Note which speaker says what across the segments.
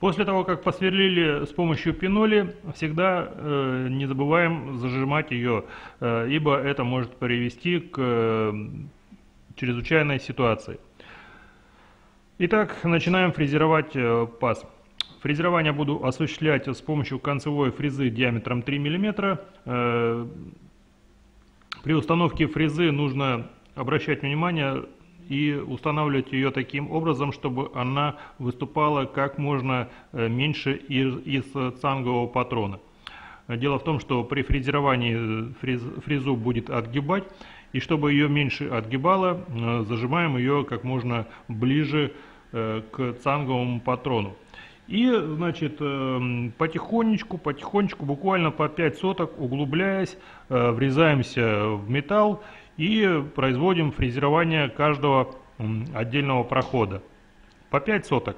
Speaker 1: После того, как посверлили с помощью пеноли, всегда э, не забываем зажимать ее, э, ибо это может привести к э, чрезвычайной ситуации. Итак, начинаем фрезеровать э, паз. Фрезерование буду осуществлять с помощью концевой фрезы диаметром 3 мм. Э, при установке фрезы нужно обращать внимание и устанавливать ее таким образом, чтобы она выступала как можно э, меньше из, из цангового патрона. Дело в том, что при фрезеровании э, фрез, фрезу будет отгибать, и чтобы ее меньше отгибало, э, зажимаем ее как можно ближе к цанговому патрону. И, значит, потихонечку, потихонечку, буквально по 5 соток, углубляясь, врезаемся в металл и производим фрезерование каждого отдельного прохода по 5 соток.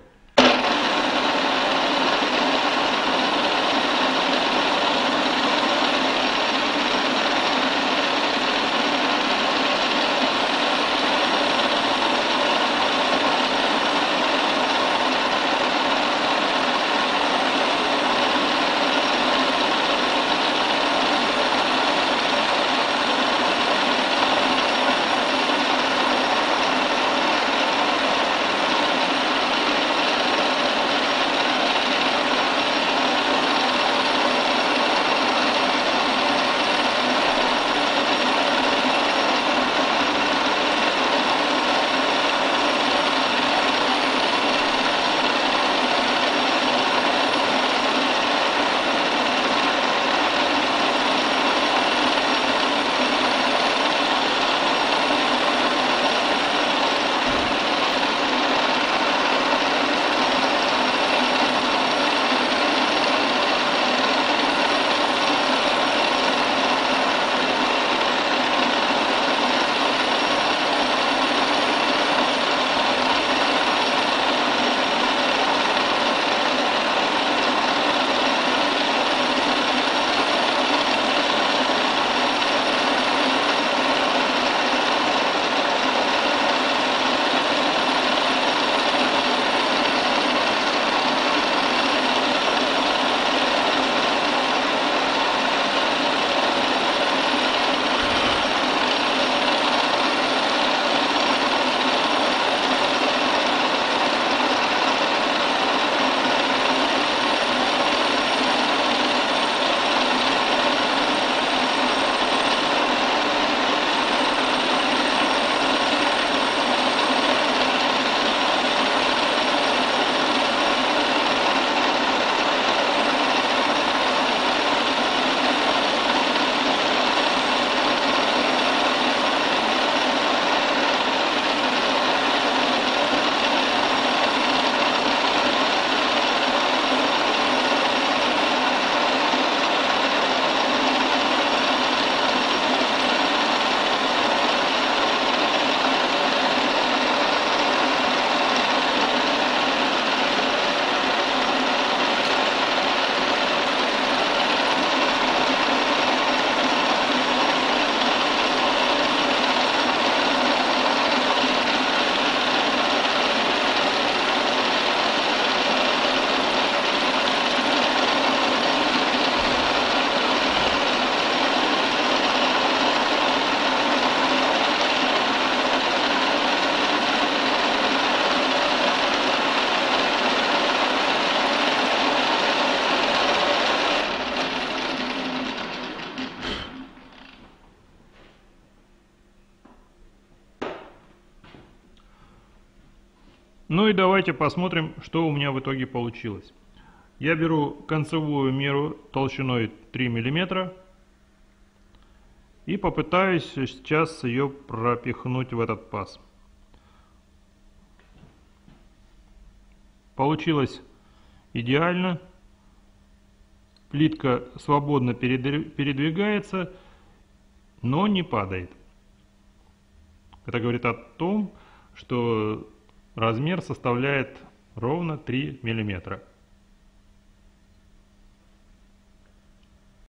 Speaker 1: Ну и давайте посмотрим, что у меня в итоге получилось. Я беру концевую меру толщиной 3 мм и попытаюсь сейчас ее пропихнуть в этот паз. Получилось идеально. Плитка свободно передвигается, но не падает. Это говорит о том, что Размер составляет ровно 3 миллиметра.